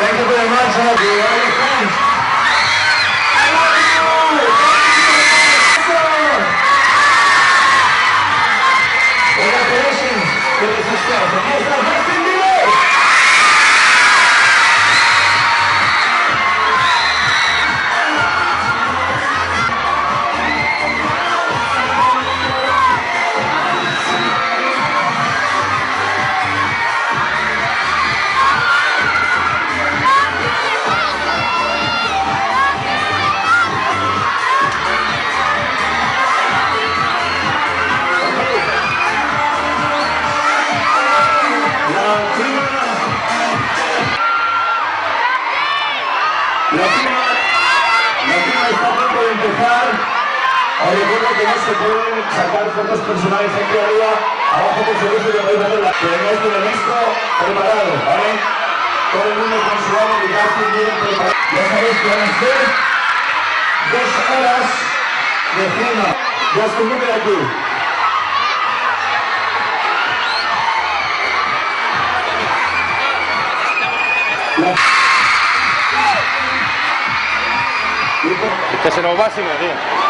Thank you very much, all of you. Friends. I love you. Congratulations to the. La firma, la está a punto de empezar. Os recuerdo que no se pueden sacar fotos personales aquí arriba, abajo por supuesto que podéis hacer la pero no estoy listo, preparado, ¿vale? Todo el mundo con su agua y gasto bien preparado. Ya sabéis que van a ser dos horas de firma. Ya estoy de aquí. Que se nos va sin tío.